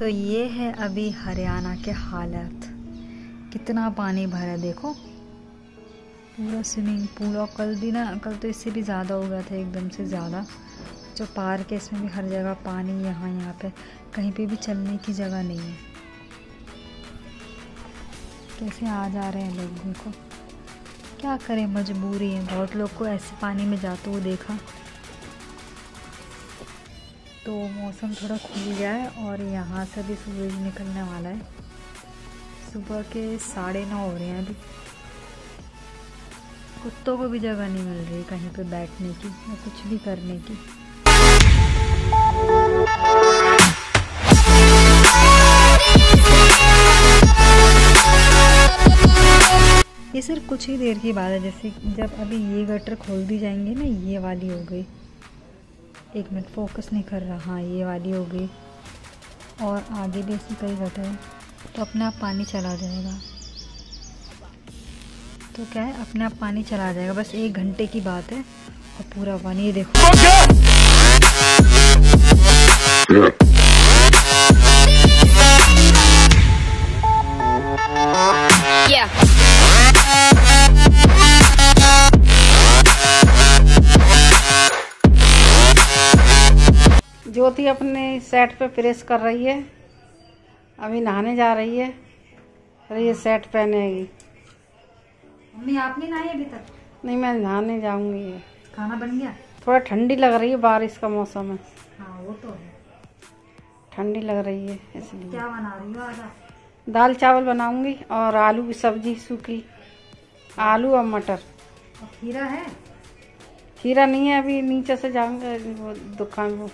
तो ये है अभी हरियाणा के हालत। कितना पानी भरा देखो। पूरा स्विमिंग पूल और कल भी ना, कल तो इससे भी ज़्यादा हो गया था, एकदम से ज़्यादा। जो पार्क है, इसमें भी हर जगह पानी यहाँ यहाँ पे। कहीं पे भी चलने की जगह नहीं है। कैसे आ जा रहे हैं लोग, देखो। क्या करें, मजबूरी है। बहुत लोग को ऐसे पानी में जाते हुए देखा। तो मौसम थोड़ा खुल गया है और यहाँ से भी सूरज निकलने वाला है। सुबह के साढ़े नौ हो रहे हैं अभी। कुत्तों को भी जगह नहीं मिल रही कहीं पे बैठने की या कुछ भी करने की। ये सिर्फ़ कुछ ही देर की बात है, जैसे जब अभी ये गटर खोल दी जाएँगे ना, ये वाली हो गई। एक मिनट फोकस नहीं कर रहा हाँ ये वाली हो गई। और आगे भी ऐसी कई गटर है तो अपने आप पानी चला जाएगा। तो क्या है, अपने आप पानी चला जाएगा, बस एक घंटे की बात है, और पूरा पानी ये देखो। ज्योति अपने सेट पे प्रेस कर रही है। अभी नहाने जा रही है। अरे ये सेट पहनेगी। मम्मी आप नहीं नहाई अभी तक? नहीं मैं नहाने जाऊँगी। खाना बन गया? थोड़ा ठंडी लग रही है बारिश का मौसम है। हाँ वो तो है। ठंडी लग रही है इसलिए। क्या बना रही हो आज दाल चावल बनाऊँगी और आलू की सब्ज़ी सूखी। आलू और मटर। खीरा है? खीरा नहीं है अभी नीचे से जाऊँगे वो दुकान वो।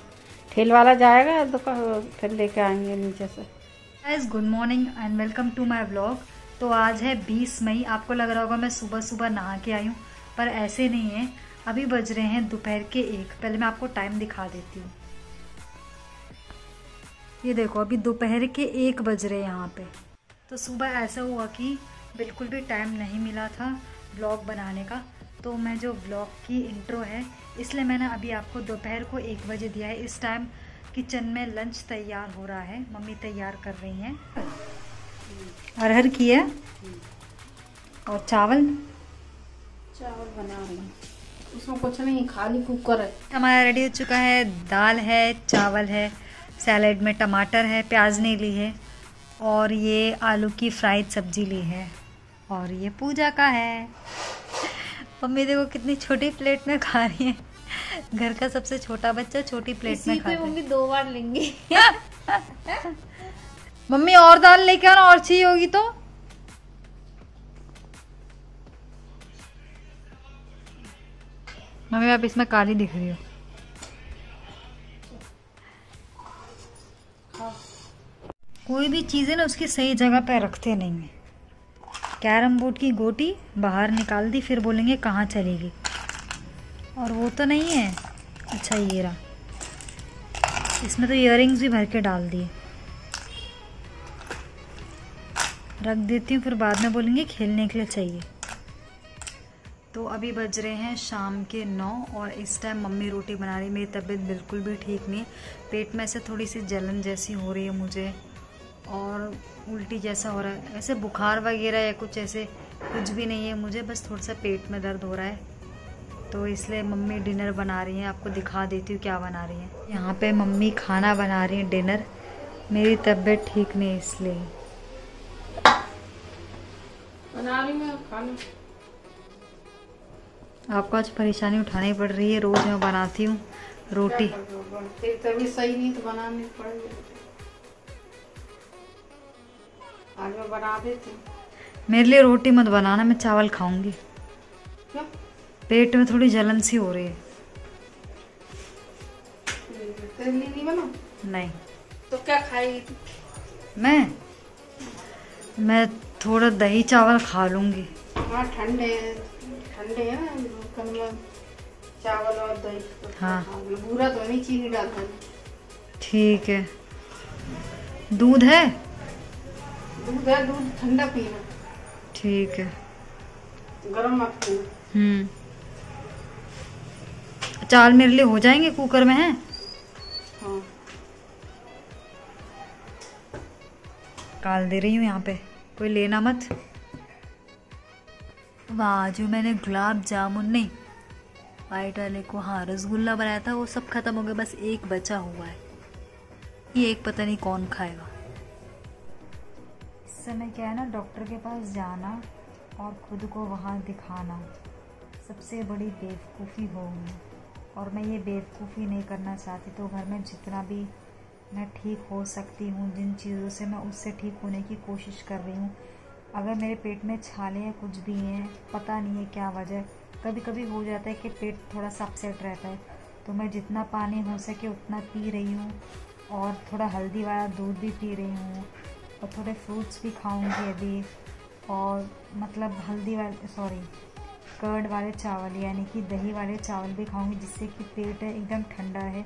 ठेल वाला जाएगा दुकान फिर लेके आएँगे नीचे से। Guys good morning and welcome to my vlog तो आज है 20 मई। आपको लग रहा होगा मैं सुबह सुबह नहा के आई हूँ, पर ऐसे नहीं है। अभी बज रहे हैं दोपहर के एक। पहले मैं आपको टाइम दिखा देती हूँ। ये देखो, अभी दोपहर के एक बज रहे हैं यहाँ पे। तो सुबह ऐसा हुआ कि बिल्कुल भी टाइम नहीं मिला था ब्लॉग बनाने का। तो मैं जो ब्लॉग की इंट्रो है इसलिए मैंने अभी आपको दोपहर को एक बजे दिया है। इस टाइम किचन में लंच तैयार हो रहा है। मम्मी तैयार कर रही हैं। अरहर की है और चावल? चावल बना रही हूँ। उसमें कुछ नहीं खाली कुकर है। हमारा रेडी हो चुका है। दाल है चावल है सैलेड में टमाटर है प्याज नहीं ली है और ये आलू की फ्राइड सब्ज़ी ली है और ये पूजा का है। मम्मी देखो कितनी छोटी प्लेट में खा रही है। घर का सबसे छोटा बच्चा छोटी प्लेट में खा रहा है। दो बार लेंगे। मम्मी और दाल लेके आना और चाहिए होगी तो? मम्मी आप इसमें काली दिख रही हो। कोई भी चीज़ ना उसकी सही जगह पे रखते नहीं है। कैरम बोर्ड की गोटी बाहर निकाल दी, फिर बोलेंगे कहाँ चलेगी। और वो तो नहीं है। अच्छा ये रहा। इसमें तो इयर भी भर के डाल दिए। रख देती हूँ, फिर बाद में बोलेंगे खेलने के लिए चाहिए। तो अभी बज रहे हैं शाम के नौ, और इस टाइम मम्मी रोटी बना रही मेरी तबीयत बिल्कुल भी ठीक नहीं पेट में से थोड़ी सी जलन जैसी हो रही है मुझे। और उल्टी जैसा हो रहा है। ऐसे बुखार वगैरह या कुछ ऐसे कुछ भी नहीं है। मुझे बस थोड़ा सा पेट में दर्द हो रहा है। तो इसलिए मम्मी डिनर बना रही हैं। आपको दिखा देती हूँ क्या बना रही हैं। यहाँ पे मम्मी खाना बना रही हैं डिनर। मेरी तबीयत ठीक नहीं है इसलिए। बना रही मैं खाना आपको आज परेशानी उठानी पड़ रही है। रोज़ मैं बनाती हूँ रोटी। तेरी तबीयत सही नहीं तो बनानी पड़ेगी। आज मैं बना देती मेरे लिए रोटी मत बनाना मैं चावल खाऊँगी। क्यों? पेट में थोड़ी जलन सी हो रही है। तेरे लिए नहीं बना? नहीं। तो क्या खाएगी मैं? मैं थोड़ा दही चावल खा लूँगी। हाँ ठंडे ठंडे है चावल और दही तो हाँ। बुरा तो नहीं चीनी डाल देना ठीक है। दूध है? दूध है दूध ठंडा पीना। ठीक है। गर्म मत पीना। हम्म। चावल मेरे लिए हो जाएँगे कुकर में है? हाँ। निकाल दे रही हूँ यहाँ पे। कोई लेना मत। वाह जो मैंने गुलाब जामुन नहीं वाइट वाले को हाँ रसगुल्ला बनाया था वो सब खत्म हो गया बस एक बचा हुआ है। ये एक पता नहीं कौन खाएगा। समय क्या है ना, डॉक्टर के पास जाना और खुद को वहाँ दिखाना। सबसे बड़ी बेवकूफ़ी होगी और मैं ये बेवकूफ़ी नहीं करना चाहती तो घर में जितना भी मैं ठीक हो सकती हूँ, जिन चीज़ों से मैं उससे ठीक होने की कोशिश कर रही हूँ, अगर मेरे पेट में छाले या कुछ भी हैं, पता नहीं है क्या वजह कभी कभी हो जाता है कि पेट थोड़ा सा अपसेट रहता है। तो मैं जितना पानी हो सके उतना पी रही हूँ और थोड़ा हल्दी वाला दूध भी पी रही हूँ। और थोड़े फ्रूट्स भी खाऊँगी अभी। और मतलब हल्दी वाले सॉरी कर्ड वाले चावल, यानी कि दही वाले चावल भी खाऊँगी, जिससे कि पेट एकदम ठंडा है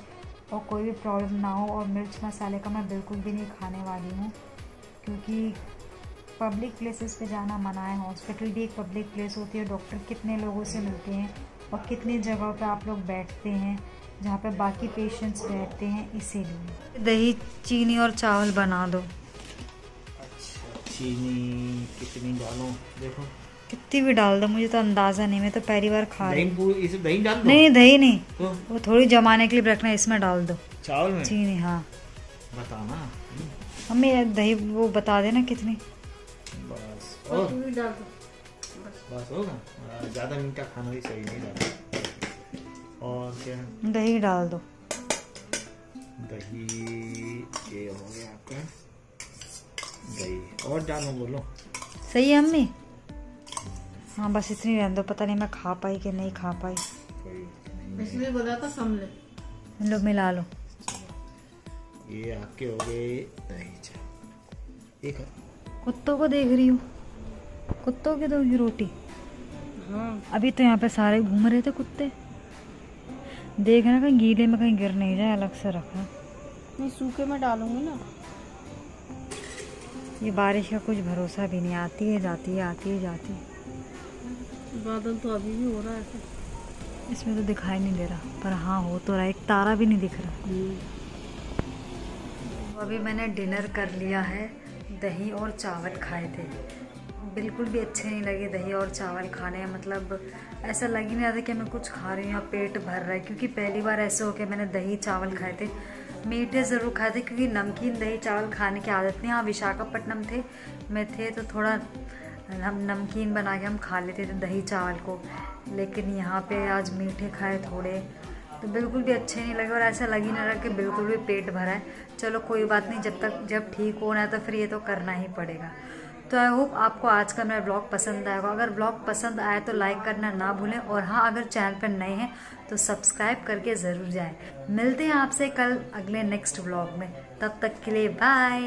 और कोई भी प्रॉब्लम ना हो। और मिर्च मसाले का मैं बिल्कुल भी नहीं खाने वाली हूँ, क्योंकि पब्लिक प्लेसेस पे जाना मना है। हॉस्पिटल भी एक पब्लिक प्लेस होती है डॉक्टर कितने लोगों से मिलते हैं और कितनी जगहों पे आप लोग बैठते हैं, जहाँ पे बाकी पेशेंट्स बैठते हैं, इसीलिए। दही, चीनी और चावल बना दो। चीनी कितनी डालो देखो। कितनी भी डाल दो मुझे तो अंदाज़ा नहीं मैं तो पहली बार खा रही दही पूरी इसे दही डाल दो? नहीं दही नहीं। तो? वो थोड़ी जमाने के लिए रखना इसमें डाल दो। चावल में? चीनी हाँ। बताना। मम्मी दही वो बता देना कितनी। बस और बस होगा। हाँ, ज़्यादा मीठा खाना भी सही नहीं रहता और क्या? दही डाल दो। दही ये हो और डालो बोलो? सही है मम्मी हाँ बस इतनी रहने दो पता नहीं मैं खा पाई कि नहीं खा पाई। इसलिए बोला था लो मिला लो। ये आपके हो गए कुत्तों को देख रही हूँ। कुत्तों की दोगी रोटी। हाँ। अभी तो यहाँ पे सारे घूम रहे थे कुत्ते। देखना कहीं गीले में कहीं गिर नहीं जाए अलग से रखना नहीं सूखे में डालूँगी ना। ये बारिश का कुछ भरोसा भी नहीं आती है जाती है आती है जाती है। बादल तो अभी भी हो रहा है। इसमें तो दिखाई नहीं दे रहा पर हाँ हो तो रहा एक तारा भी नहीं दिख रहा। अभी मैंने डिनर कर लिया है दही और चावल खाए थे। बिल्कुल भी अच्छे नहीं लगे दही और चावल खाने मतलब ऐसा लग ही नहीं रहा था कि मैं कुछ खा रही हूँ या पेट भर रहा है क्योंकि पहली बार ऐसे हो के मैंने दही चावल खाए थे। मीठे ज़रूर खाए थे क्योंकि नमकीन, दही, चावल खाने की आदत नहीं। हाँ विशाखापट्टनम थे, में थे तो थोड़ा हम नमकीन बना के हम खा लेते थे दही, चावल को। लेकिन यहाँ पे आज मीठे खाए थोड़े तो बिल्कुल भी अच्छे नहीं लगे, और ऐसा लग ही नहीं रहा कि बिल्कुल भी पेट भरा है। चलो, कोई बात नहीं, जब तक, जब ठीक होना है तो फिर ये तो करना ही पड़ेगा। तो आई होप आपको आज का मेरा ब्लॉग पसंद आएगा अगर ब्लॉग पसंद आए तो लाइक करना ना भूलें और हाँ अगर चैनल पर नए हैं तो सब्सक्राइब करके ज़रूर जाएँ। मिलते हैं आपसे कल अगले नेक्स्ट ब्लॉग में। तब तक के लिए बाय